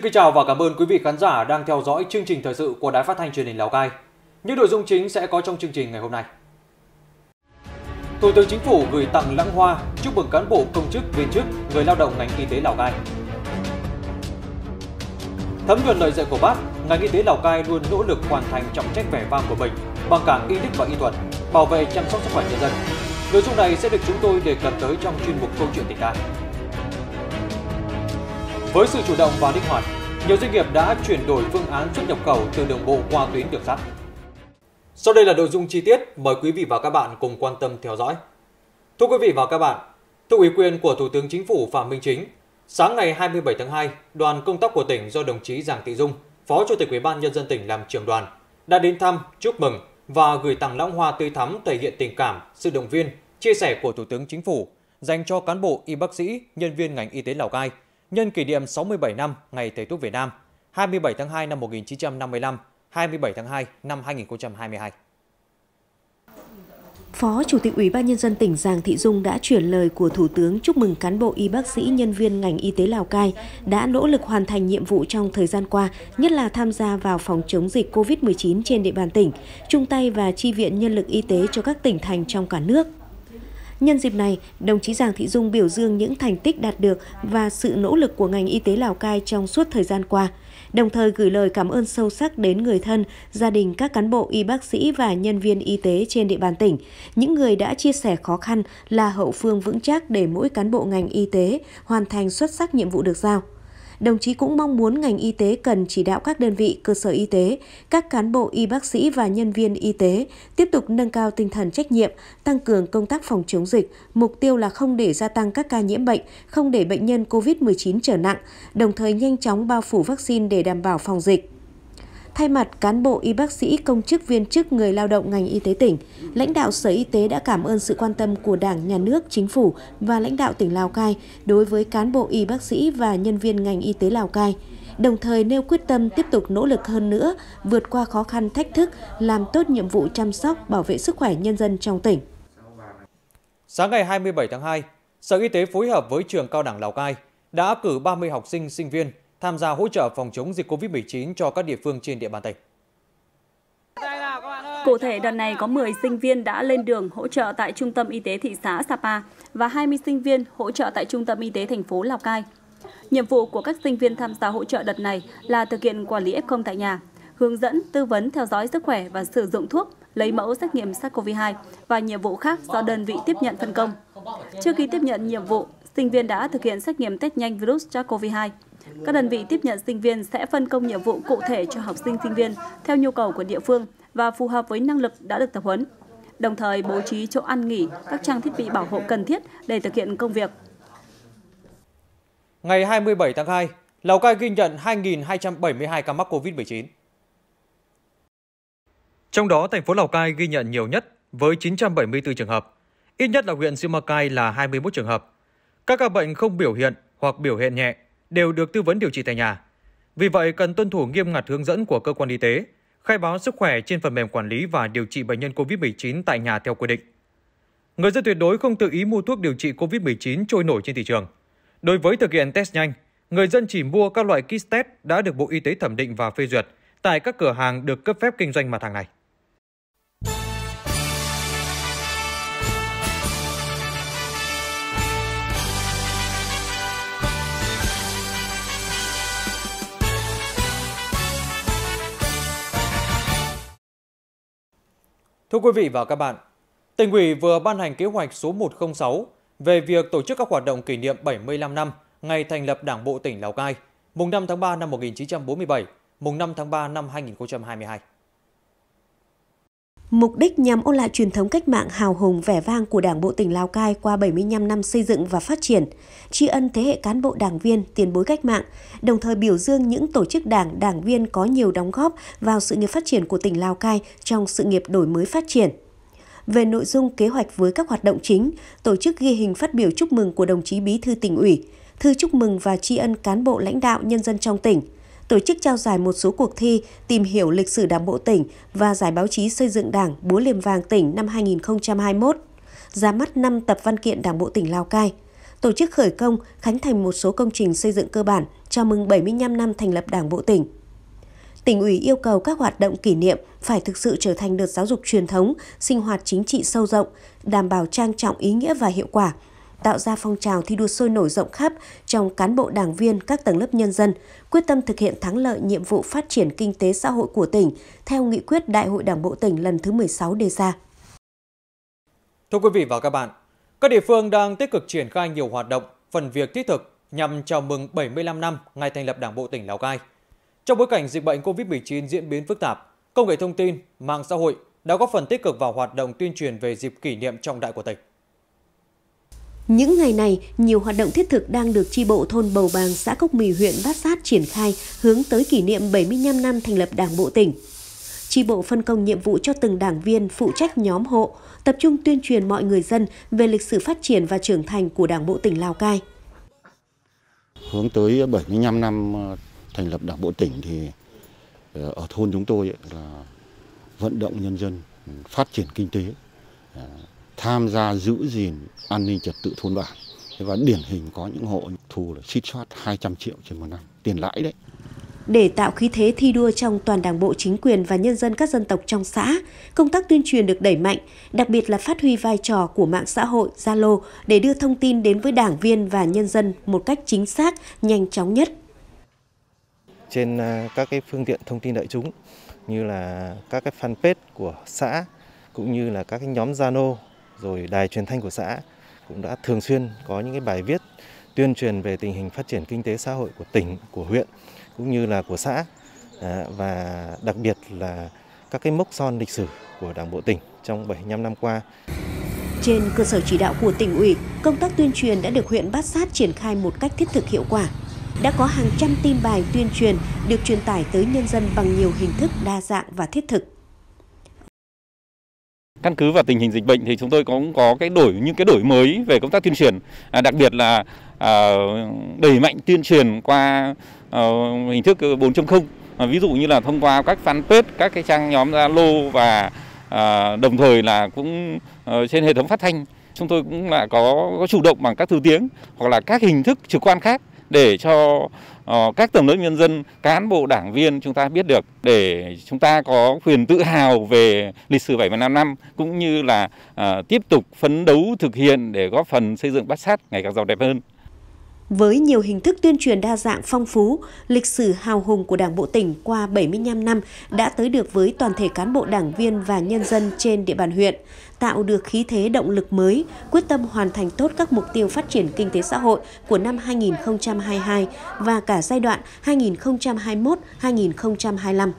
Xin kính chào và cảm ơn quý vị khán giả đang theo dõi chương trình thời sự của Đài Phát thanh Truyền hình Lào Cai. Những nội dung chính sẽ có trong chương trình ngày hôm nay. Thủ tướng Chính phủ gửi tặng lãng hoa chúc mừng cán bộ công chức, viên chức, người lao động ngành y tế Lào Cai. Thấm nhuần lời dạy của Bác, ngành y tế Lào Cai luôn nỗ lực hoàn thành trọng trách vẻ vang của mình bằng cả y đức và y thuật, bảo vệ chăm sóc sức khỏe nhân dân. Nội dung này sẽ được chúng tôi đề cập tới trong chuyên mục câu chuyện tình cảm. Với sự chủ động và linh hoạt, nhiều doanh nghiệp đã chuyển đổi phương án xuất nhập khẩu từ đường bộ qua tuyến đường sắt. Sau đây là nội dung chi tiết, mời quý vị và các bạn cùng quan tâm theo dõi. Thưa quý vị và các bạn, theo ủy quyền của Thủ tướng Chính phủ Phạm Minh Chính, sáng ngày 27 tháng 2, đoàn công tác của tỉnh do đồng chí Giàng Thị Dung, Phó Chủ tịch Ủy ban nhân dân tỉnh làm trưởng đoàn, đã đến thăm, chúc mừng và gửi tặng lãng hoa tươi thắm thể hiện tình cảm, sự động viên, chia sẻ của Thủ tướng Chính phủ dành cho cán bộ y bác sĩ, nhân viên ngành y tế Lào Cai nhân kỷ niệm 67 năm Ngày Thầy thuốc Việt Nam, 27 tháng 2 năm 1955, 27 tháng 2 năm 2022. Phó Chủ tịch Ủy ban Nhân dân tỉnh Giàng Thị Dung đã chuyển lời của Thủ tướng chúc mừng cán bộ y bác sĩ nhân viên ngành y tế Lào Cai đã nỗ lực hoàn thành nhiệm vụ trong thời gian qua, nhất là tham gia vào phòng chống dịch COVID-19 trên địa bàn tỉnh, chung tay và chi viện nhân lực y tế cho các tỉnh thành trong cả nước. Nhân dịp này, đồng chí Giàng Thị Dung biểu dương những thành tích đạt được và sự nỗ lực của ngành y tế Lào Cai trong suốt thời gian qua, đồng thời gửi lời cảm ơn sâu sắc đến người thân, gia đình các cán bộ y bác sĩ và nhân viên y tế trên địa bàn tỉnh, những người đã chia sẻ khó khăn là hậu phương vững chắc để mỗi cán bộ ngành y tế hoàn thành xuất sắc nhiệm vụ được giao đồng chí cũng mong muốn ngành y tế cần chỉ đạo các đơn vị cơ sở y tế, các cán bộ y bác sĩ và nhân viên y tế tiếp tục nâng cao tinh thần trách nhiệm, tăng cường công tác phòng chống dịch, mục tiêu là không để gia tăng các ca nhiễm bệnh, không để bệnh nhân COVID-19 trở nặng, đồng thời nhanh chóng bao phủ vaccine để đảm bảo phòng dịch. Thay mặt cán bộ y bác sĩ, công chức viên chức người lao động ngành y tế tỉnh, lãnh đạo Sở Y tế đã cảm ơn sự quan tâm của Đảng, Nhà nước, Chính phủ và lãnh đạo tỉnh Lào Cai đối với cán bộ y bác sĩ và nhân viên ngành y tế Lào Cai đồng thời nêu quyết tâm tiếp tục nỗ lực hơn nữa, vượt qua khó khăn thách thức, làm tốt nhiệm vụ chăm sóc, bảo vệ sức khỏe nhân dân trong tỉnh. Sáng ngày 27 tháng 2, Sở Y tế phối hợp với trường Cao đẳng Lào Cai đã cử 30 học sinh, sinh viên tham gia hỗ trợ phòng chống dịch COVID-19 cho các địa phương trên địa bàn tỉnh. Cụ thể, đợt này có 10 sinh viên đã lên đường hỗ trợ tại Trung tâm Y tế thị xã Sapa và 20 sinh viên hỗ trợ tại Trung tâm Y tế thành phố Lào Cai. Nhiệm vụ của các sinh viên tham gia hỗ trợ đợt này là thực hiện quản lý F0 tại nhà, hướng dẫn, tư vấn theo dõi sức khỏe và sử dụng thuốc, lấy mẫu xét nghiệm SARS-CoV-2 và nhiệm vụ khác do đơn vị tiếp nhận phân công. Trước khi tiếp nhận nhiệm vụ, sinh viên đã thực hiện xét nghiệm test nhanh virus SARS-CoV-2 các đơn vị tiếp nhận sinh viên sẽ phân công nhiệm vụ cụ thể cho học sinh sinh viên theo nhu cầu của địa phương và phù hợp với năng lực đã được tập huấn. Đồng thời bố trí chỗ ăn nghỉ, các trang thiết bị bảo hộ cần thiết để thực hiện công việc. Ngày 27 tháng 2, Lào Cai ghi nhận 2.272 ca mắc COVID-19. Trong đó, thành phố Lào Cai ghi nhận nhiều nhất với 974 trường hợp. Ít nhất là huyện Simacai là 21 trường hợp. Các ca bệnh không biểu hiện hoặc biểu hiện nhẹ đều được tư vấn điều trị tại nhà. Vì vậy, cần tuân thủ nghiêm ngặt hướng dẫn của cơ quan y tế, khai báo sức khỏe trên phần mềm quản lý và điều trị bệnh nhân COVID-19 tại nhà theo quy định. Người dân tuyệt đối không tự ý mua thuốc điều trị COVID-19 trôi nổi trên thị trường. Đối với thực hiện test nhanh, người dân chỉ mua các loại kit test đã được Bộ Y tế thẩm định và phê duyệt tại các cửa hàng được cấp phép kinh doanh mặt hàng này. Thưa quý vị và các bạn, tỉnh ủy vừa ban hành kế hoạch số 106 về việc tổ chức các hoạt động kỷ niệm 75 năm ngày thành lập Đảng bộ tỉnh Lào Cai, mùng 5 tháng 3 năm 1947, mùng 5 tháng 3 năm 2022. Mục đích nhằm ôn lại truyền thống cách mạng hào hùng vẻ vang của Đảng bộ tỉnh Lào Cai qua 75 năm xây dựng và phát triển, tri ân thế hệ cán bộ đảng viên, tiền bối cách mạng, đồng thời biểu dương những tổ chức đảng, đảng viên có nhiều đóng góp vào sự nghiệp phát triển của tỉnh Lào Cai trong sự nghiệp đổi mới phát triển. Về nội dung kế hoạch với các hoạt động chính, tổ chức ghi hình phát biểu chúc mừng của đồng chí Bí thư tỉnh ủy, thư chúc mừng và tri ân cán bộ lãnh đạo nhân dân trong tỉnh – tổ chức trao giải một số cuộc thi tìm hiểu lịch sử Đảng bộ tỉnh và giải báo chí xây dựng Đảng Búa Liềm Vàng tỉnh năm 2021, ra mắt 5 tập văn kiện Đảng bộ tỉnh Lào Cai, tổ chức khởi công, khánh thành một số công trình xây dựng cơ bản chào mừng 75 năm thành lập Đảng Bộ tỉnh. Tỉnh ủy yêu cầu các hoạt động kỷ niệm phải thực sự trở thành đợt giáo dục truyền thống, sinh hoạt chính trị sâu rộng, đảm bảo trang trọng ý nghĩa và hiệu quả, tạo ra phong trào thi đua sôi nổi rộng khắp trong cán bộ đảng viên các tầng lớp nhân dân, quyết tâm thực hiện thắng lợi nhiệm vụ phát triển kinh tế xã hội của tỉnh theo nghị quyết Đại hội Đảng bộ tỉnh lần thứ 16 đề ra. Thưa quý vị và các bạn, các địa phương đang tích cực triển khai nhiều hoạt động, phần việc thiết thực nhằm chào mừng 75 năm ngày thành lập Đảng bộ tỉnh Lào Cai. Trong bối cảnh dịch bệnh COVID-19 diễn biến phức tạp, công nghệ thông tin, mạng xã hội đã góp phần tích cực vào hoạt động tuyên truyền về dịp kỷ niệm trọng đại của tỉnh. Những ngày này, nhiều hoạt động thiết thực đang được tri bộ thôn Bầu Bàng, xã Cốc Mì, huyện Bát Sát triển khai hướng tới kỷ niệm 75 năm thành lập Đảng bộ tỉnh. Tri bộ phân công nhiệm vụ cho từng đảng viên phụ trách nhóm hộ, tập trung tuyên truyền mọi người dân về lịch sử phát triển và trưởng thành của Đảng bộ tỉnh Lào Cai. Hướng tới 75 năm ờ, thành lập Đảng bộ tỉnh thì ờ, ở thôn chúng tôi là vận động nhân dân phát triển kinh tế, ờ, tham gia giữ gìn an ninh trật tự thôn bản. Và điển hình có những hộ thu là suýt soát 200 triệu trên một năm, tiền lãi đấy. Để tạo khí thế thi đua trong toàn đảng bộ chính quyền và nhân dân các dân tộc trong xã, công tác tuyên truyền được đẩy mạnh, đặc biệt là phát huy vai trò của mạng xã hội, Zalo để đưa thông tin đến với đảng viên và nhân dân một cách chính xác, nhanh chóng nhất. Trên à, các cái phương tiện thông tin đại chúng như là các cái fanpage của xã cũng như là các cái nhóm Zalo rồi đài truyền thanh của xã cũng đã thường xuyên có những cái bài viết tuyên truyền về tình hình phát triển kinh tế xã hội của tỉnh, của huyện cũng như là của xã à, và đặc biệt là các cái mốc son lịch sử của Đảng bộ tỉnh trong 75 năm qua. Trên cơ sở chỉ đạo của tỉnh ủy, công tác tuyên truyền đã được huyện Bát Sát triển khai một cách thiết thực hiệu quả. Đã có hàng trăm tin bài tuyên truyền được truyền tải tới nhân dân bằng nhiều hình thức đa dạng và thiết thực. Căn cứ vào tình hình dịch bệnh thì chúng tôi cũng có cái đổi những cái đổi mới về công tác tuyên truyền, à, đặc biệt là à, đẩy mạnh tuyên truyền qua à, hình thức 4.0, à, ví dụ như là thông qua các fanpage, các cái trang nhóm Zalo và à, đồng thời là cũng à, trên hệ thống phát thanh chúng tôi cũng là có, có chủ động bằng các thứ tiếng hoặc là các hình thức trực quan khác để cho Ờ, các tầng lớp nhân dân, cán bộ đảng viên chúng ta biết được để chúng ta có quyền tự hào về lịch sử 75 năm cũng như là ờ, tiếp tục phấn đấu thực hiện để góp phần xây dựng Bát Sát ngày càng giàu đẹp hơn. Với nhiều hình thức tuyên truyền đa dạng phong phú, lịch sử hào hùng của Đảng bộ tỉnh qua 75 năm đã tới được với toàn thể cán bộ đảng viên và nhân dân trên địa bàn huyện, tạo được khí thế động lực mới, quyết tâm hoàn thành tốt các mục tiêu phát triển kinh tế xã hội của năm 2022 và cả giai đoạn 2021-2025.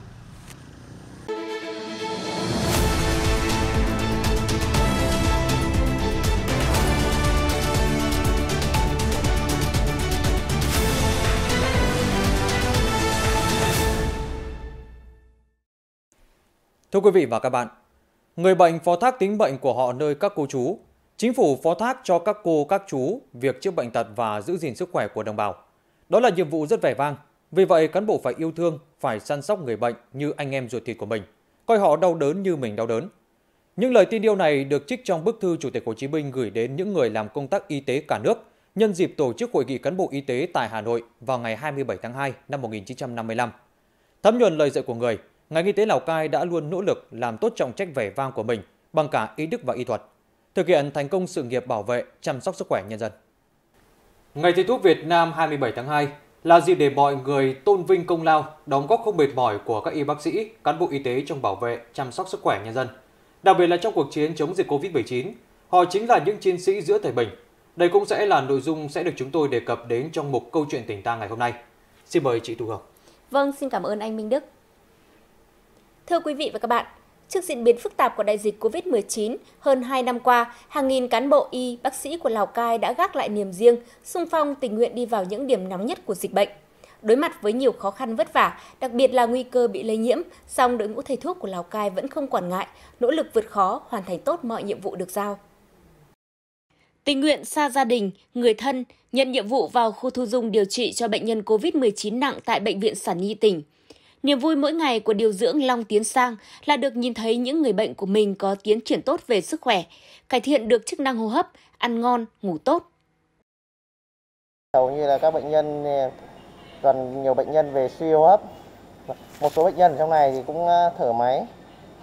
Thưa quý vị và các bạn, người bệnh phó thác tính bệnh của họ nơi các cô chú. Chính phủ phó thác cho các cô, các chú việc chữa bệnh tật và giữ gìn sức khỏe của đồng bào. Đó là nhiệm vụ rất vẻ vang. Vì vậy, cán bộ phải yêu thương, phải săn sóc người bệnh như anh em ruột thịt của mình, coi họ đau đớn như mình đau đớn. Những lời tin yêu này được trích trong bức thư Chủ tịch Hồ Chí Minh gửi đến những người làm công tác y tế cả nước nhân dịp tổ chức Hội nghị cán bộ y tế tại Hà Nội vào ngày 27 tháng 2 năm 1955. Thấm nhuần lời dạy của người, ngành y tế Lào Cai đã luôn nỗ lực làm tốt trọng trách vẻ vang của mình bằng cả y đức và y thuật, thực hiện thành công sự nghiệp bảo vệ, chăm sóc sức khỏe nhân dân. Ngày Thầy thuốc Việt Nam 27 tháng 2 là dịp để mọi người tôn vinh công lao, đóng góp không mệt mỏi của các y bác sĩ, cán bộ y tế trong bảo vệ, chăm sóc sức khỏe nhân dân. Đặc biệt là trong cuộc chiến chống dịch Covid-19, họ chính là những chiến sĩ giữa thời bình. Đây cũng sẽ là nội dung sẽ được chúng tôi đề cập đến trong mục câu chuyện tỉnh tang ngày hôm nay. Xin mời chị Thu Hồng. Vâng, xin cảm ơn anh Minh Đức. Thưa quý vị và các bạn, trước diễn biến phức tạp của đại dịch COVID-19, hơn 2 năm qua, hàng nghìn cán bộ y, bác sĩ của Lào Cai đã gác lại niềm riêng, sung phong tình nguyện đi vào những điểm nóng nhất của dịch bệnh. Đối mặt với nhiều khó khăn vất vả, đặc biệt là nguy cơ bị lây nhiễm, song đội ngũ thầy thuốc của Lào Cai vẫn không quản ngại, nỗ lực vượt khó, hoàn thành tốt mọi nhiệm vụ được giao. Tình nguyện xa gia đình, người thân, nhận nhiệm vụ vào khu thu dung điều trị cho bệnh nhân COVID-19 nặng tại Bệnh viện Sản Nhi tỉnh. Niềm vui mỗi ngày của điều dưỡng Long Tiến Sang là được nhìn thấy những người bệnh của mình có tiến triển tốt về sức khỏe, cải thiện được chức năng hô hấp, ăn ngon, ngủ tốt. Hầu như là các bệnh nhân còn nhiều bệnh nhân về suy hô hấp. Một số bệnh nhân ở trong này thì cũng à, thở máy.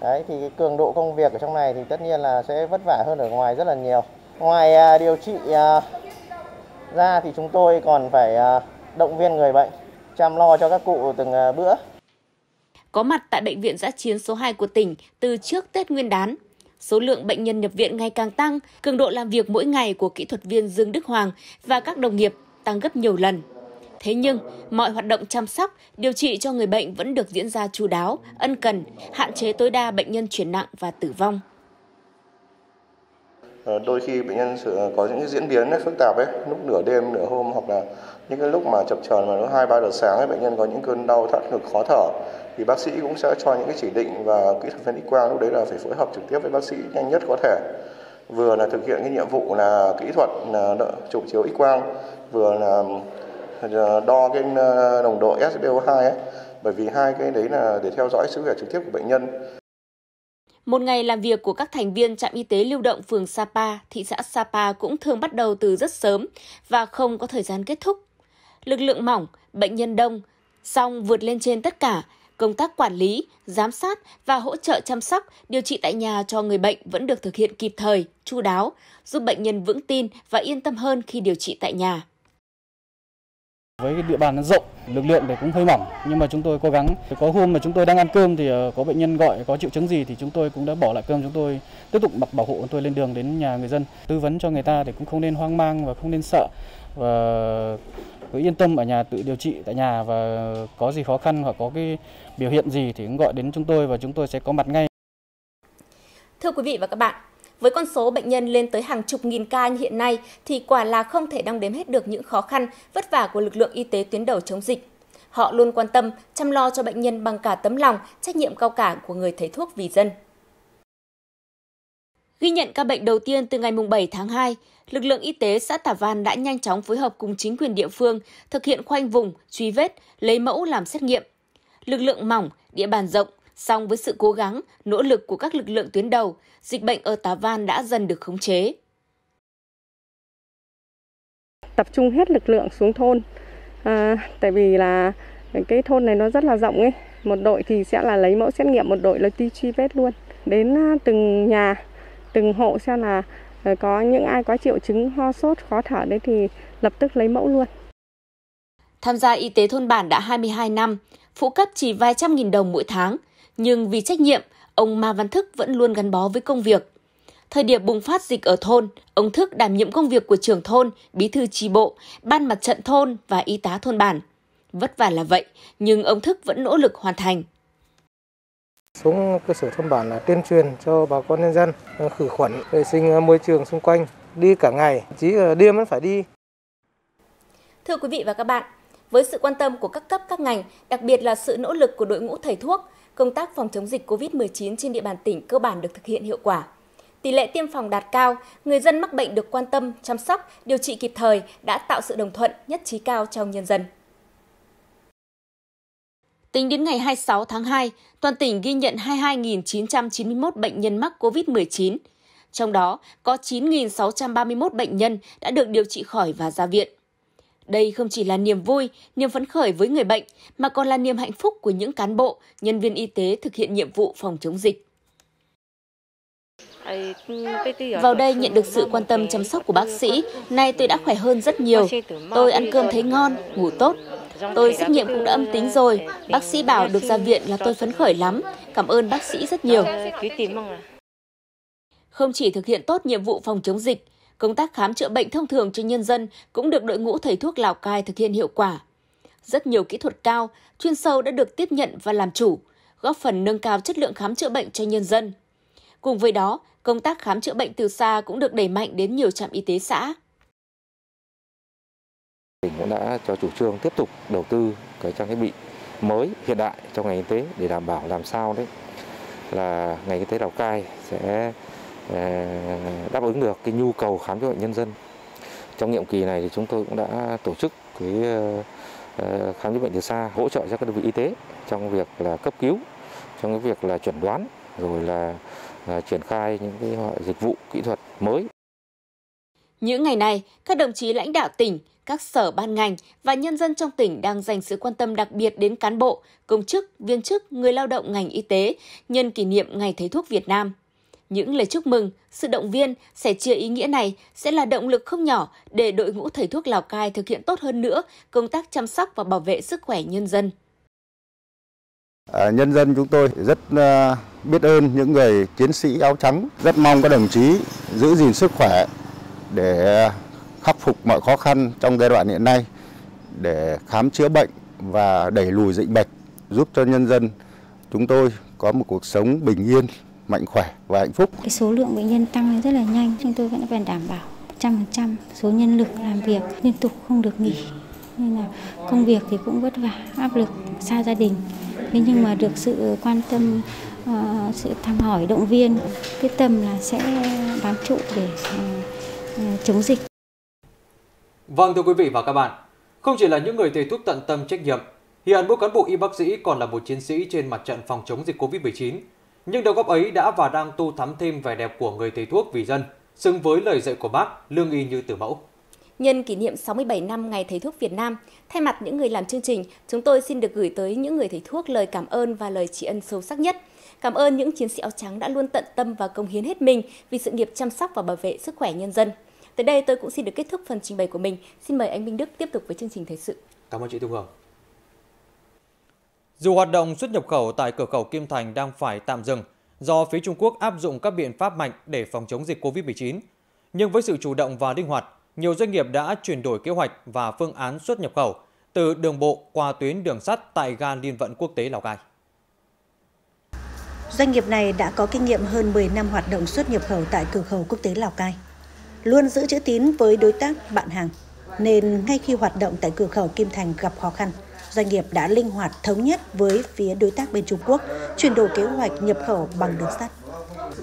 Đấy thì cái cường độ công việc ở trong này thì tất nhiên là sẽ vất vả hơn ở ngoài rất là nhiều. Ngoài à, điều trị à, ra thì chúng tôi còn phải động viên người bệnh chăm lo cho các cụ từng bữa có mặt tại bệnh viện giã chiến số 2 của tỉnh từ trước Tết Nguyên đán. Số lượng bệnh nhân nhập viện ngày càng tăng, cường độ làm việc mỗi ngày của kỹ thuật viên Dương Đức Hoàng và các đồng nghiệp tăng gấp nhiều lần. Thế nhưng, mọi hoạt động chăm sóc, điều trị cho người bệnh vẫn được diễn ra chú đáo, ân cần, hạn chế tối đa bệnh nhân chuyển nặng và tử vong. Ờ, đôi khi bệnh nhân có những diễn biến phức tạp ấy, lúc nửa đêm, nửa hôm hoặc là những cái lúc mà chập chờn mà nó hai ba giờ sáng ấy, bệnh nhân có những cơn đau thắt ngực khó thở thì bác sĩ cũng sẽ cho những cái chỉ định và kỹ thuật viên x quang lúc đấy là phải phối hợp trực tiếp với bác sĩ nhanh nhất có thể vừa là thực hiện cái nhiệm vụ là kỹ thuật là chụp chiếu x quang vừa là ờ, đo cái ờ, nồng độ SpO2 ấy bởi vì hai cái đấy là để theo dõi sức khỏe trực tiếp của bệnh nhân một ngày làm việc của các thành viên trạm y tế lưu động phường Sapa, thị xã Sapa cũng thường bắt đầu từ rất sớm và không có thời gian kết thúc. Lực lượng mỏng, bệnh nhân đông, song vượt lên trên tất cả, công tác quản lý, giám sát và hỗ trợ chăm sóc, điều trị tại nhà cho người bệnh vẫn được thực hiện kịp thời, chu đáo, giúp bệnh nhân vững tin và yên tâm hơn khi điều trị tại nhà. Với cái địa bàn nó rộng, lực lượng thì cũng hơi mỏng, nhưng mà chúng tôi cố gắng. Có hôm mà chúng tôi đang ăn cơm thì ờ, có bệnh nhân gọi có triệu chứng gì thì chúng tôi cũng đã bỏ lại cơm, chúng tôi tiếp tục mặc bảo hộ chúng tôi lên đường đến nhà người dân, tư vấn cho người ta để cũng không nên hoang mang và không nên sợ và cứ yên tâm ở nhà tự điều trị tại nhà và có gì khó khăn hoặc có cái biểu hiện gì thì cũng gọi đến chúng tôi và chúng tôi sẽ có mặt ngay. Thưa quý vị và các bạn, với con số bệnh nhân lên tới hàng chục nghìn ca như hiện nay thì quả là không thể đong đếm hết được những khó khăn, vất vả của lực lượng y tế tuyến đầu chống dịch. Họ luôn quan tâm, chăm lo cho bệnh nhân bằng cả tấm lòng, trách nhiệm cao cả của người thầy thuốc vì dân. Ghi nhận ca bệnh đầu tiên từ ngày 7 tháng 2, lực lượng y tế xã Tả Văn đã nhanh chóng phối hợp cùng chính quyền địa phương thực hiện khoanh vùng, truy vết, lấy mẫu làm xét nghiệm. Lực lượng mỏng, địa bàn rộng, song với sự cố gắng, nỗ lực của các lực lượng tuyến đầu, dịch bệnh ở Tả Văn đã dần được khống chế. Tập trung hết lực lượng xuống thôn, à, tại vì là cái thôn này nó rất là rộng ấy. Một đội thì sẽ là lấy mẫu xét nghiệm, một đội là đi truy vết luôn. Đến à, từng nhà, từng hộ xem là ờ, có những ai có triệu chứng ho sốt, khó thở đấy thì lập tức lấy mẫu luôn. Tham gia y tế thôn bản đã 22 năm, phụ cấp chỉ vài trăm nghìn đồng mỗi tháng, nhưng vì trách nhiệm, ông Ma Văn Thức vẫn luôn gắn bó với công việc. Thời điểm bùng phát dịch ở thôn, ông Thức đảm nhiệm công việc của trưởng thôn, bí thư tri bộ, ban mặt trận thôn và y tá thôn bản. Vất vả là vậy, nhưng ông Thức vẫn nỗ lực hoàn thành xuống cơ sở thôn bản là tuyên truyền cho bà con nhân dân ờ, khử khuẩn vệ sinh ờ, môi trường xung quanh đi cả ngày chỉ đêm vẫn phải đi thưa quý vị và các bạn với sự quan tâm của các cấp các ngành đặc biệt là sự nỗ lực của đội ngũ thầy thuốc công tác phòng chống dịch COVID-19 trên địa bàn tỉnh cơ bản được thực hiện hiệu quả. Tỷ lệ tiêm phòng đạt cao, người dân mắc bệnh được quan tâm, chăm sóc, điều trị kịp thời đã tạo sự đồng thuận, nhất trí cao trong nhân dân. Tính đến ngày 26 tháng 2, toàn tỉnh ghi nhận 22.991 bệnh nhân mắc COVID-19. Trong đó có 9.631 bệnh nhân đã được điều trị khỏi và ra viện. Đây không chỉ là niềm vui, niềm phấn khởi với người bệnh, mà còn là niềm hạnh phúc của những cán bộ, nhân viên y tế thực hiện nhiệm vụ phòng chống dịch. Vào đây nhận được sự quan tâm chăm sóc của bác sĩ, nay tôi đã khỏe hơn rất nhiều. Tôi ăn cơm thấy ngon, ngủ tốt, Tôi xét nghiệm cũng đã âm tính rồi. Bác sĩ bảo được ra viện là tôi phấn khởi lắm. Cảm ơn bác sĩ rất nhiều. Không chỉ thực hiện tốt nhiệm vụ phòng chống dịch, công tác khám chữa bệnh thông thường cho nhân dân cũng được đội ngũ thầy thuốc Lào Cai thực hiện hiệu quả. Rất nhiều kỹ thuật cao, chuyên sâu đã được tiếp nhận và làm chủ, góp phần nâng cao chất lượng khám chữa bệnh cho nhân dân. Cùng với đó, công tác khám chữa bệnh từ xa cũng được đẩy mạnh đến nhiều trạm y tế xã. Tỉnh cũng đã cho chủ trương tiếp tục đầu tư cái trang thiết bị mới hiện đại trong ngành y tế để đảm bảo làm sao đấy là ngành y tế Lào Cai sẽ ờ, đáp ứng được cái nhu cầu khám chữa bệnh nhân dân. Trong nhiệm kỳ này thì chúng tôi cũng đã tổ chức cái ờ, ờ, khám chữa bệnh từ xa hỗ trợ cho các đơn vị y tế trong việc là cấp cứu, trong cái việc là chuẩn đoán rồi là, là triển khai những cái dịch vụ kỹ thuật mới. Những ngày này, các đồng chí lãnh đạo tỉnh, các sở ban ngành và nhân dân trong tỉnh đang dành sự quan tâm đặc biệt đến cán bộ, công chức, viên chức, người lao động ngành y tế nhân kỷ niệm Ngày Thầy thuốc Việt Nam. Những lời chúc mừng, sự động viên, sẻ chia ý nghĩa này sẽ là động lực không nhỏ để đội ngũ thầy thuốc Lào Cai thực hiện tốt hơn nữa công tác chăm sóc và bảo vệ sức khỏe nhân dân. À, nhân dân chúng tôi rất à, biết ơn những người chiến sĩ áo trắng, rất mong các đồng chí giữ gìn sức khỏe để khắc phục mọi khó khăn trong giai đoạn hiện nay để khám chữa bệnh và đẩy lùi dịch bệnh, giúp cho nhân dân chúng tôi có một cuộc sống bình yên, mạnh khỏe và hạnh phúc. Cái số lượng bệnh nhân tăng rất là nhanh, chúng tôi vẫn phải đảm bảo 100% số nhân lực làm việc liên tục không được nghỉ. Nên là công việc thì cũng vất vả, áp lực xa gia đình. Thế nhưng mà được sự quan tâm, ờ, sự thăm hỏi, động viên, quyết tâm là sẽ bám trụ để ờ, ờ, chống dịch. Vâng thưa quý vị và các bạn, không chỉ là những người thầy thuốc tận tâm trách nhiệm, hiện mỗi cán bộ y bác sĩ còn là một chiến sĩ trên mặt trận phòng chống dịch Covid-19. Nhưng đóng góp ấy đã và đang tô thắm thêm vẻ đẹp của người thầy thuốc vì dân, xứng với lời dạy của bác, lương y như từ mẫu. Nhân kỷ niệm 67 năm Ngày Thầy thuốc Việt Nam, thay mặt những người làm chương trình, chúng tôi xin được gửi tới những người thầy thuốc lời cảm ơn và lời tri ân sâu sắc nhất. Cảm ơn những chiến sĩ áo trắng đã luôn tận tâm và công hiến hết mình vì sự nghiệp chăm sóc và bảo vệ sức khỏe nhân dân. Tới đây tôi cũng xin được kết thúc phần trình bày của mình. Xin mời anh Minh Đức tiếp tục với chương trình thời sự. Cảm ơn chị Thu Hương. Dù hoạt động xuất nhập khẩu tại cửa khẩu Kim Thành đang phải tạm dừng do phía Trung Quốc áp dụng các biện pháp mạnh để phòng chống dịch COVID-19, nhưng với sự chủ động và linh hoạt, nhiều doanh nghiệp đã chuyển đổi kế hoạch và phương án xuất nhập khẩu từ đường bộ qua tuyến đường sắt tại ga liên vận quốc tế Lào Cai. Doanh nghiệp này đã có kinh nghiệm hơn 10 năm hoạt động xuất nhập khẩu tại cửa khẩu quốc tế Lào Cai luôn giữ chữ tín với đối tác bạn hàng, nên ngay khi hoạt động tại cửa khẩu Kim Thành gặp khó khăn, doanh nghiệp đã linh hoạt thống nhất với phía đối tác bên Trung Quốc chuyển đổi kế hoạch nhập khẩu bằng đường sắt.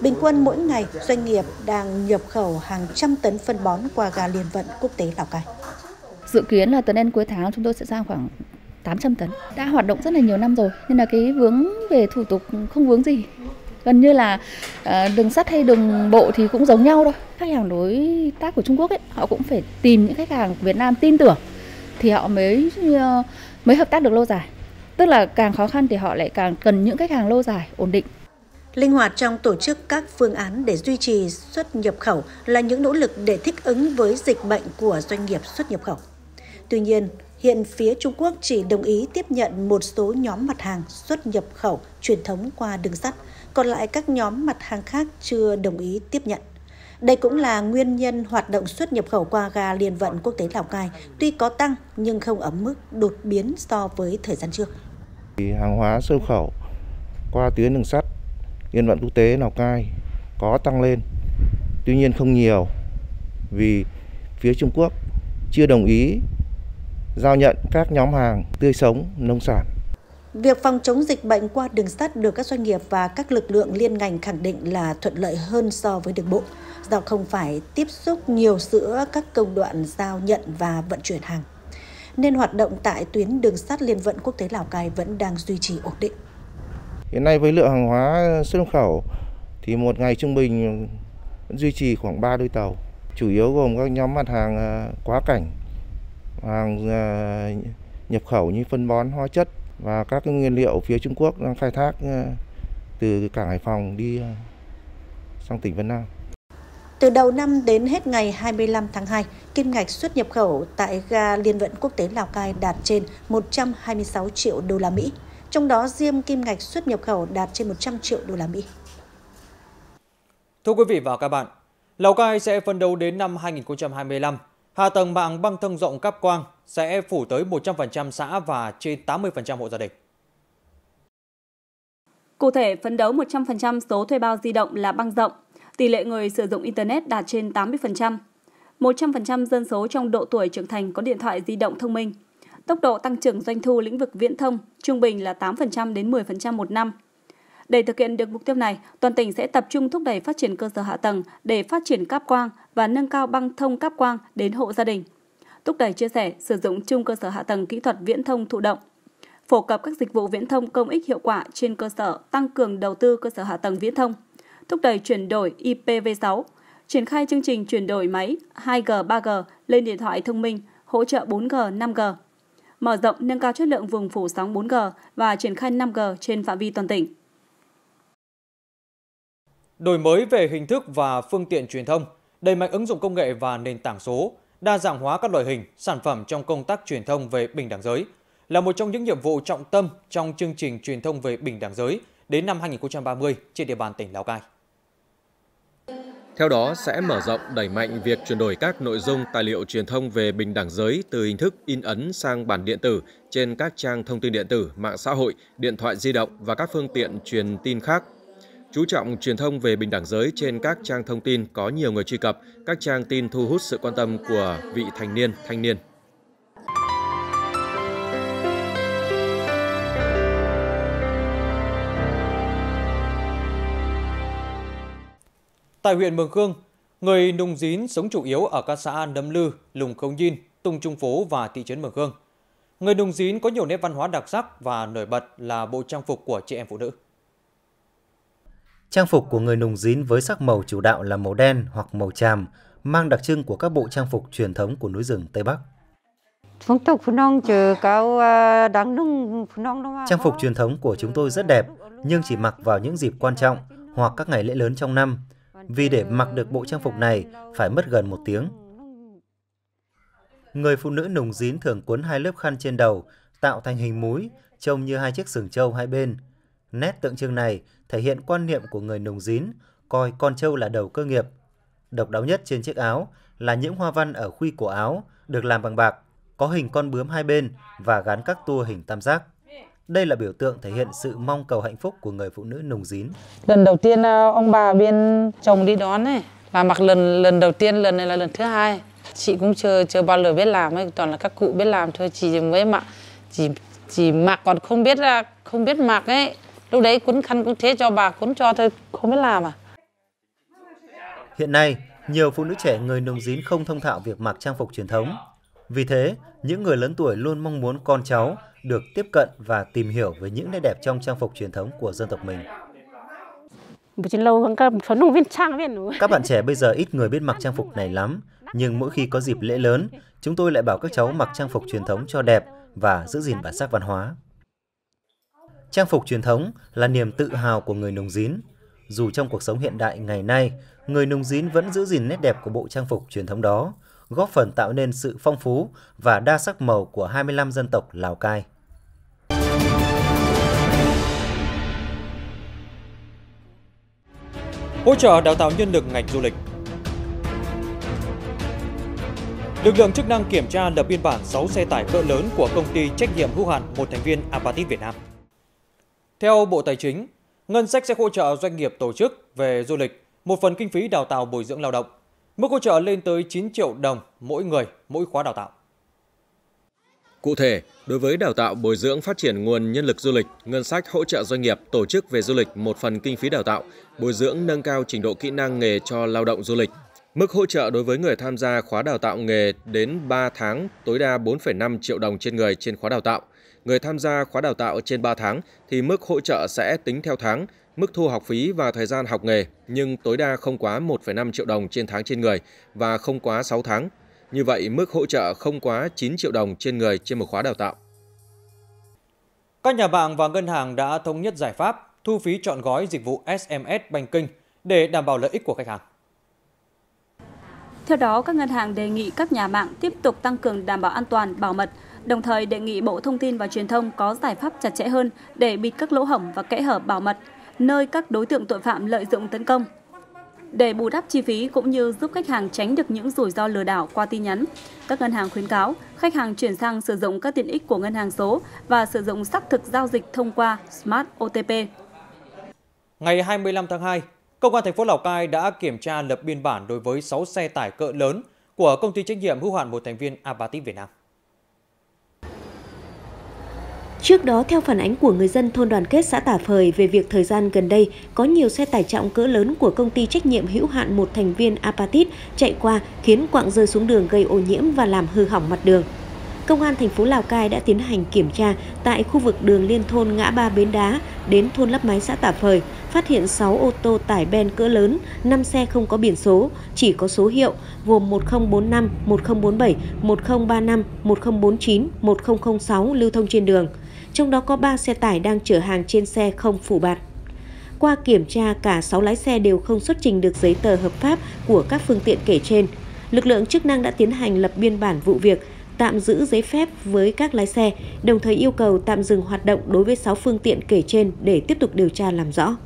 Bình quân mỗi ngày, doanh nghiệp đang nhập khẩu hàng trăm tấn phân bón qua ga liên vận quốc tế Lào Cai. Dự kiến là tấn đến cuối tháng chúng tôi sẽ ra khoảng 800 tấn. Đã hoạt động rất là nhiều năm rồi nên là cái vướng về thủ tục không vướng gì gần như là ờ, đường sắt hay đường bộ thì cũng giống nhau thôi. Khách hàng đối tác của Trung Quốc ấy họ cũng phải tìm những khách hàng Việt Nam tin tưởng thì họ mới ờ, mới hợp tác được lâu dài. Tức là càng khó khăn thì họ lại càng cần những khách hàng lâu dài ổn định. Linh hoạt trong tổ chức các phương án để duy trì xuất nhập khẩu là những nỗ lực để thích ứng với dịch bệnh của doanh nghiệp xuất nhập khẩu. Tuy nhiên, hiện phía Trung Quốc chỉ đồng ý tiếp nhận một số nhóm mặt hàng xuất nhập khẩu truyền thống qua đường sắt, còn lại các nhóm mặt hàng khác chưa đồng ý tiếp nhận. Đây cũng là nguyên nhân hoạt động xuất nhập khẩu qua ga liên vận quốc tế Lào Cai tuy có tăng nhưng không ở mức đột biến so với thời gian trước. Hàng hóa xuất khẩu qua tuyến đường sắt liên vận quốc tế Lào Cai có tăng lên, tuy nhiên không nhiều vì phía Trung Quốc chưa đồng ý giao nhận các nhóm hàng tươi sống, nông sản Việc phòng chống dịch bệnh qua đường sắt được các doanh nghiệp và các lực lượng liên ngành khẳng định là thuận lợi hơn so với đường bộ, do không phải tiếp xúc nhiều giữa các công đoạn giao nhận và vận chuyển hàng. Nên hoạt động tại tuyến đường sắt liên vận quốc tế Lào Cai vẫn đang duy trì ổn định. Hiện nay với lượng hàng hóa xuất nhập khẩu thì một ngày trung bình duy trì khoảng 3 đôi tàu, chủ yếu gồm các nhóm mặt hàng à, quá cảnh, hàng à, nhập khẩu như phân bón, hóa chất, và các cái nguyên liệu phía Trung Quốc đang khai thác ờ, từ cảng Hải Phòng đi ờ, sang tỉnh Vân Nam. Từ đầu năm đến hết ngày 25 tháng 2, kim ngạch xuất nhập khẩu tại ga liên vận quốc tế Lào Cai đạt trên 126 triệu đô la Mỹ. Trong đó riêng kim ngạch xuất nhập khẩu đạt trên 100 triệu đô la Mỹ. Thưa quý vị và các bạn, Lào Cai sẽ phân đấu đến năm 2025 Hạ tầng mạng băng thông rộng cáp quang sẽ phủ tới 100% xã và trên 80% hộ gia đình. Cụ thể, phấn đấu 100% số thuê bao di động là băng rộng, tỷ lệ người sử dụng Internet đạt trên 80%. 100% dân số trong độ tuổi trưởng thành có điện thoại di động thông minh. Tốc độ tăng trưởng doanh thu lĩnh vực viễn thông trung bình là 8% đến 10% một năm. Để thực hiện được mục tiêu này, toàn tỉnh sẽ tập trung thúc đẩy phát triển cơ sở hạ tầng để phát triển cáp quang và nâng cao băng thông cáp quang đến hộ gia đình. Thúc đẩy chia sẻ sử dụng chung cơ sở hạ tầng kỹ thuật viễn thông thụ động. Phổ cập các dịch vụ viễn thông công ích hiệu quả trên cơ sở tăng cường đầu tư cơ sở hạ tầng viễn thông. Thúc đẩy chuyển đổi IPv6, triển khai chương trình chuyển đổi máy 2G, 3G lên điện thoại thông minh, hỗ trợ 4G, 5G, mở rộng nâng cao chất lượng vùng phủ sóng 4G và triển khai 5G trên phạm vi toàn tỉnh. Đổi mới về hình thức và phương tiện truyền thông, đẩy mạnh ứng dụng công nghệ và nền tảng số, đa dạng hóa các loại hình, sản phẩm trong công tác truyền thông về bình đẳng giới là một trong những nhiệm vụ trọng tâm trong chương trình truyền thông về bình đẳng giới đến năm 2030 trên địa bàn tỉnh Lào Cai. Theo đó, sẽ mở rộng đẩy mạnh việc chuyển đổi các nội dung tài liệu truyền thông về bình đẳng giới từ hình thức in ấn sang bản điện tử trên các trang thông tin điện tử, mạng xã hội, điện thoại di động và các phương tiện truyền tin khác. Chú trọng truyền thông về bình đẳng giới trên các trang thông tin có nhiều người truy cập, các trang tin thu hút sự quan tâm của vị thành niên, thanh niên. Tại huyện Mường Khương, người nùng dín sống chủ yếu ở các xã Nấm Lư, Lùng Không Nhiên, Tùng Trung Phố và thị trấn Mường Khương. Người nùng dín có nhiều nét văn hóa đặc sắc và nổi bật là bộ trang phục của chị em phụ nữ. Trang phục của người nùng dín với sắc màu chủ đạo là màu đen hoặc màu tràm, mang đặc trưng của các bộ trang phục truyền thống của núi rừng Tây Bắc. Trang phục truyền thống của chúng tôi rất đẹp, nhưng chỉ mặc vào những dịp quan trọng hoặc các ngày lễ lớn trong năm, vì để mặc được bộ trang phục này phải mất gần một tiếng. Người phụ nữ nùng dín thường cuốn hai lớp khăn trên đầu, tạo thành hình múi, trông như hai chiếc sừng trâu hai bên. Nét tượng trưng này thể hiện quan niệm của người nùng dín, coi con trâu là đầu cơ nghiệp. Độc đáo nhất trên chiếc áo là những hoa văn ở khuy cổ áo được làm bằng bạc, có hình con bướm hai bên và gắn các tua hình tam giác. Đây là biểu tượng thể hiện sự mong cầu hạnh phúc của người phụ nữ nùng dín. Lần đầu tiên à, ông bà bên chồng đi đón này là mặc lần lần đầu tiên, lần này là lần thứ hai. Chị cũng chưa chưa bao giờ biết làm ấy, toàn là các cụ biết làm thôi, chỉ mới mặc chỉ chỉ mặc còn không biết là không biết mặc ấy. Lúc đấy cuốn khăn cũng thế cho bà cuốn cho thôi, không biết làm à. Hiện nay, nhiều phụ nữ trẻ người nùng dín không thông thạo việc mặc trang phục truyền thống. Vì thế, những người lớn tuổi luôn mong muốn con cháu được tiếp cận và tìm hiểu về những nét đẹp trong trang phục truyền thống của dân tộc mình. Các bạn trẻ bây giờ ít người biết mặc trang phục này lắm, nhưng mỗi khi có dịp lễ lớn, chúng tôi lại bảo các cháu mặc trang phục truyền thống cho đẹp và giữ gìn bản sắc văn hóa. Trang phục truyền thống là niềm tự hào của người nùng dín. Dù trong cuộc sống hiện đại ngày nay, người nùng dín vẫn giữ gìn nét đẹp của bộ trang phục truyền thống đó, góp phần tạo nên sự phong phú và đa sắc màu của 25 dân tộc Lào Cai. Hỗ trợ đào tạo nhân lực ngành du lịch. Lực lượng chức năng kiểm tra lập biên bản 6 xe tải cỡ lớn của công ty trách nhiệm hữu hạn một thành viên Apatit Việt Nam. Theo Bộ Tài chính, ngân sách sẽ hỗ trợ doanh nghiệp tổ chức về du lịch một phần kinh phí đào tạo bồi dưỡng lao động. Mức hỗ trợ lên tới 9 triệu đồng mỗi người, mỗi khóa đào tạo. Cụ thể, đối với đào tạo bồi dưỡng phát triển nguồn nhân lực du lịch, ngân sách hỗ trợ doanh nghiệp tổ chức về du lịch một phần kinh phí đào tạo, bồi dưỡng nâng cao trình độ kỹ năng nghề cho lao động du lịch. Mức hỗ trợ đối với người tham gia khóa đào tạo nghề đến 3 tháng tối đa 4,5 triệu đồng trên người trên khóa đào tạo. Người tham gia khóa đào tạo trên 3 tháng thì mức hỗ trợ sẽ tính theo tháng, mức thu học phí và thời gian học nghề nhưng tối đa không quá 1,5 triệu đồng trên tháng trên người và không quá 6 tháng. Như vậy, mức hỗ trợ không quá 9 triệu đồng trên người trên một khóa đào tạo. Các nhà mạng và ngân hàng đã thống nhất giải pháp thu phí chọn gói dịch vụ SMS Banking để đảm bảo lợi ích của khách hàng. Theo đó, các ngân hàng đề nghị các nhà mạng tiếp tục tăng cường đảm bảo an toàn, bảo mật, đồng thời đề nghị Bộ Thông tin và Truyền thông có giải pháp chặt chẽ hơn để bịt các lỗ hổng và kẽ hở bảo mật, nơi các đối tượng tội phạm lợi dụng tấn công, để bù đắp chi phí cũng như giúp khách hàng tránh được những rủi ro lừa đảo qua tin nhắn, các ngân hàng khuyến cáo khách hàng chuyển sang sử dụng các tiện ích của ngân hàng số và sử dụng xác thực giao dịch thông qua Smart OTP. Ngày 25 tháng 2, Công an thành phố Lào Cai đã kiểm tra lập biên bản đối với 6 xe tải cỡ lớn của công ty trách nhiệm hữu hạn một thành viên Apatit Việt Nam. Trước đó, theo phản ánh của người dân thôn đoàn kết xã Tả Phời về việc thời gian gần đây có nhiều xe tải trọng cỡ lớn của công ty trách nhiệm hữu hạn một thành viên Apatit chạy qua khiến quặng rơi xuống đường gây ô nhiễm và làm hư hỏng mặt đường. Công an thành phố Lào Cai đã tiến hành kiểm tra tại khu vực đường liên thôn ngã ba Bến Đá đến thôn Lắp Máy xã Tả Phời, phát hiện 6 ô tô tải ben cỡ lớn, 5 xe không có biển số, chỉ có số hiệu gồm 1045, 1047, 1035, 1049, 1006 lưu thông trên đường. Trong đó có 3 xe tải đang chở hàng trên xe không phủ bạt. Qua kiểm tra, cả 6 lái xe đều không xuất trình được giấy tờ hợp pháp của các phương tiện kể trên. Lực lượng chức năng đã tiến hành lập biên bản vụ việc, tạm giữ giấy phép với các lái xe, đồng thời yêu cầu tạm dừng hoạt động đối với 6 phương tiện kể trên để tiếp tục điều tra làm rõ.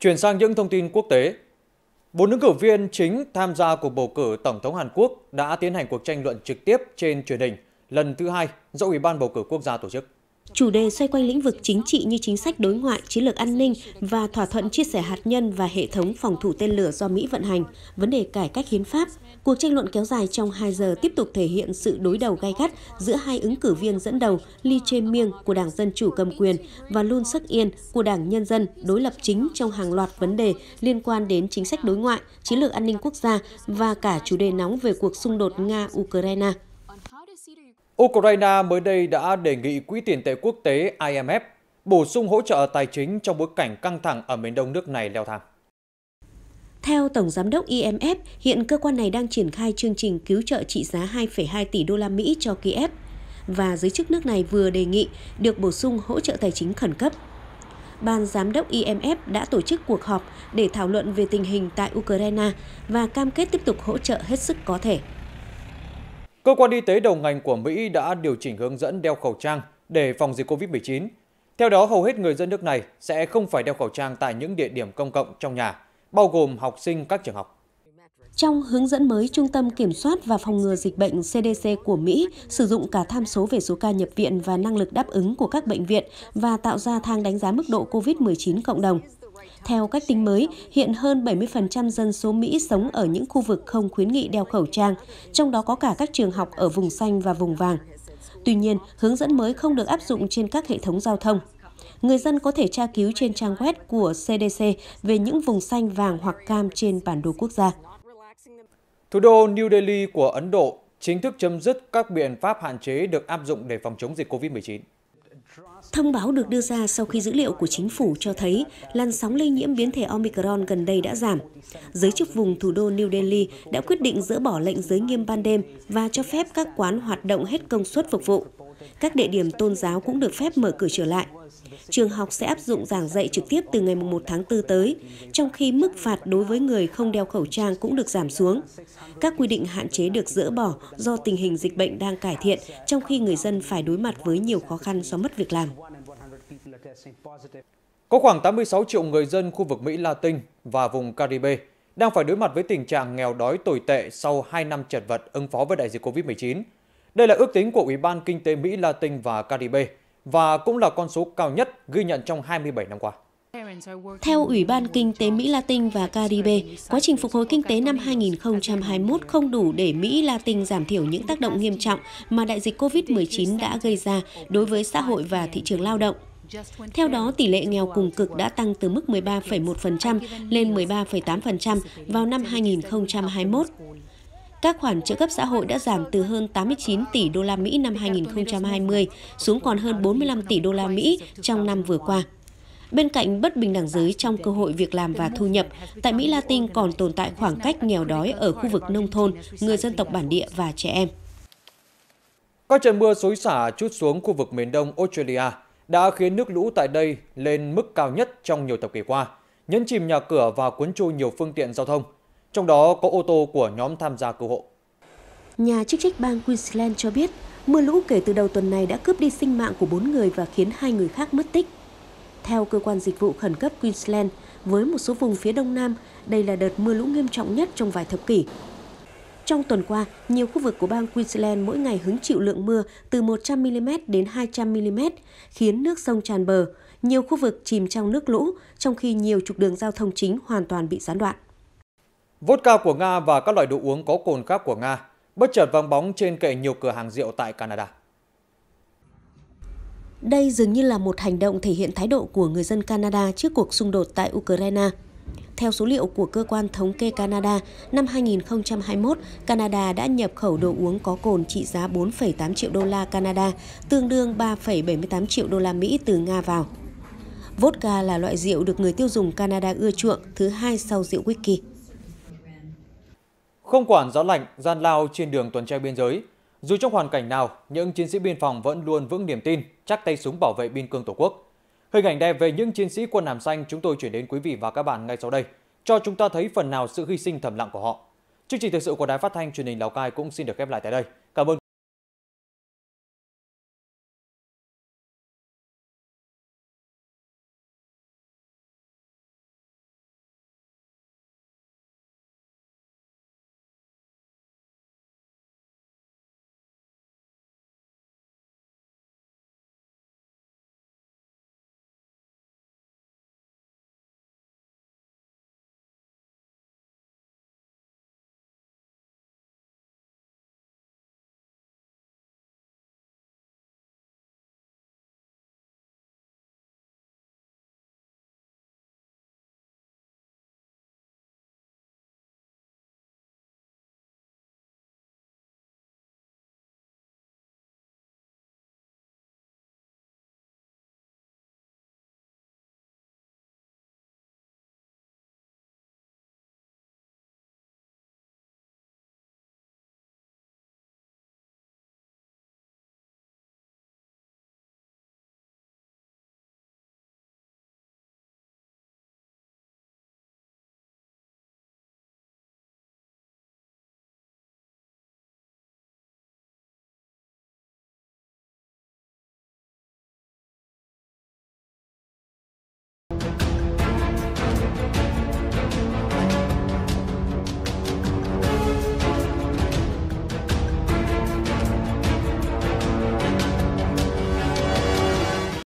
Chuyển sang những thông tin quốc tế. Bốn ứng cử viên chính tham gia cuộc bầu cử Tổng thống Hàn Quốc đã tiến hành cuộc tranh luận trực tiếp trên truyền hình lần thứ hai do Ủy ban bầu cử quốc gia tổ chức. Chủ đề xoay quanh lĩnh vực chính trị như chính sách đối ngoại, chiến lược an ninh và thỏa thuận chia sẻ hạt nhân và hệ thống phòng thủ tên lửa do Mỹ vận hành, vấn đề cải cách hiến pháp. Cuộc tranh luận kéo dài trong 2 giờ tiếp tục thể hiện sự đối đầu gay gắt giữa hai ứng cử viên dẫn đầu Lee Jae-myung của Đảng Dân Chủ cầm quyền và Yoon Suk Yeol của Đảng Nhân dân đối lập chính trong hàng loạt vấn đề liên quan đến chính sách đối ngoại, chiến lược an ninh quốc gia và cả chủ đề nóng về cuộc xung đột Nga-Ukraine. Ukraine mới đây đã đề nghị Quỹ tiền tệ quốc tế IMF bổ sung hỗ trợ tài chính trong bối cảnh căng thẳng ở miền đông nước này leo thang. Theo Tổng Giám đốc IMF, hiện cơ quan này đang triển khai chương trình cứu trợ trị giá 2,2 tỷ đô la Mỹ cho Kiev và giới chức nước này vừa đề nghị được bổ sung hỗ trợ tài chính khẩn cấp. Ban Giám đốc IMF đã tổ chức cuộc họp để thảo luận về tình hình tại Ukraine và cam kết tiếp tục hỗ trợ hết sức có thể. Cơ quan y tế đầu ngành của Mỹ đã điều chỉnh hướng dẫn đeo khẩu trang để phòng dịch COVID-19. Theo đó, hầu hết người dân nước này sẽ không phải đeo khẩu trang tại những địa điểm công cộng trong nhà, bao gồm học sinh các trường học. Trong hướng dẫn mới, Trung tâm Kiểm soát và Phòng ngừa Dịch bệnh CDC của Mỹ sử dụng cả tham số về số ca nhập viện và năng lực đáp ứng của các bệnh viện và tạo ra thang đánh giá mức độ COVID-19 cộng đồng. Theo cách tính mới, hiện hơn 70% dân số Mỹ sống ở những khu vực không khuyến nghị đeo khẩu trang, trong đó có cả các trường học ở vùng xanh và vùng vàng. Tuy nhiên, hướng dẫn mới không được áp dụng trên các hệ thống giao thông. Người dân có thể tra cứu trên trang web của CDC về những vùng xanh, vàng hoặc cam trên bản đồ quốc gia. Thủ đô New Delhi của Ấn Độ chính thức chấm dứt các biện pháp hạn chế được áp dụng để phòng chống dịch COVID-19. Thông báo được đưa ra sau khi dữ liệu của chính phủ cho thấy làn sóng lây nhiễm biến thể Omicron gần đây đã giảm. Giới chức vùng thủ đô New Delhi đã quyết định dỡ bỏ lệnh giới nghiêm ban đêm và cho phép các quán hoạt động hết công suất phục vụ. Các địa điểm tôn giáo cũng được phép mở cửa trở lại. Trường học sẽ áp dụng giảng dạy trực tiếp từ ngày 1 tháng 4 tới, trong khi mức phạt đối với người không đeo khẩu trang cũng được giảm xuống. Các quy định hạn chế được dỡ bỏ do tình hình dịch bệnh đang cải thiện, trong khi người dân phải đối mặt với nhiều khó khăn do mất việc làm. Có khoảng 86 triệu người dân khu vực Mỹ Latin và vùng Caribe đang phải đối mặt với tình trạng nghèo đói tồi tệ sau 2 năm chật vật ứng phó với đại dịch COVID-19. Đây là ước tính của Ủy ban Kinh tế Mỹ Latin và Caribe và cũng là con số cao nhất ghi nhận trong 27 năm qua. Theo Ủy ban Kinh tế Mỹ Latin và Caribe, quá trình phục hồi kinh tế năm 2021 không đủ để Mỹ Latin giảm thiểu những tác động nghiêm trọng mà đại dịch COVID-19 đã gây ra đối với xã hội và thị trường lao động. Theo đó, tỷ lệ nghèo cùng cực đã tăng từ mức 13,1% lên 13,8% vào năm 2021. Các khoản trợ cấp xã hội đã giảm từ hơn 89 tỷ đô la Mỹ năm 2020 xuống còn hơn 45 tỷ đô la Mỹ trong năm vừa qua. Bên cạnh bất bình đẳng giới trong cơ hội việc làm và thu nhập, tại Mỹ Latin còn tồn tại khoảng cách nghèo đói ở khu vực nông thôn, người dân tộc bản địa và trẻ em. Các trận mưa xối xả chút xuống khu vực miền đông Australia đã khiến nước lũ tại đây lên mức cao nhất trong nhiều thập kỷ qua, nhấn chìm nhà cửa và cuốn trôi nhiều phương tiện giao thông, trong đó có ô tô của nhóm tham gia cứu hộ. Nhà chức trách bang Queensland cho biết, mưa lũ kể từ đầu tuần này đã cướp đi sinh mạng của 4 người và khiến hai người khác mất tích. Theo cơ quan dịch vụ khẩn cấp Queensland, với một số vùng phía đông nam, đây là đợt mưa lũ nghiêm trọng nhất trong vài thập kỷ. Trong tuần qua, nhiều khu vực của bang Queensland mỗi ngày hứng chịu lượng mưa từ 100mm đến 200mm, khiến nước sông tràn bờ, nhiều khu vực chìm trong nước lũ, trong khi nhiều trục đường giao thông chính hoàn toàn bị gián đoạn. Vodka của Nga và các loại đồ uống có cồn khác của Nga bất chợt vang bóng trên kệ nhiều cửa hàng rượu tại Canada. Đây dường như là một hành động thể hiện thái độ của người dân Canada trước cuộc xung đột tại Ukraine. Theo số liệu của cơ quan thống kê Canada, năm 2021, Canada đã nhập khẩu đồ uống có cồn trị giá 4,8 triệu đô la Canada, tương đương 3,78 triệu đô la Mỹ từ Nga vào. Vodka là loại rượu được người tiêu dùng Canada ưa chuộng, thứ hai sau rượu whisky. Không quản gió lạnh, gian lao trên đường tuần tra biên giới, dù trong hoàn cảnh nào, những chiến sĩ biên phòng vẫn luôn vững niềm tin, chắc tay súng bảo vệ biên cương Tổ quốc. Hình ảnh đẹp về những chiến sĩ quân hàm xanh chúng tôi chuyển đến quý vị và các bạn ngay sau đây, cho chúng ta thấy phần nào sự hy sinh thầm lặng của họ. Chương trình thời sự của Đài Phát thanh Truyền hình Lào Cai cũng xin được khép lại tại đây. Cảm ơn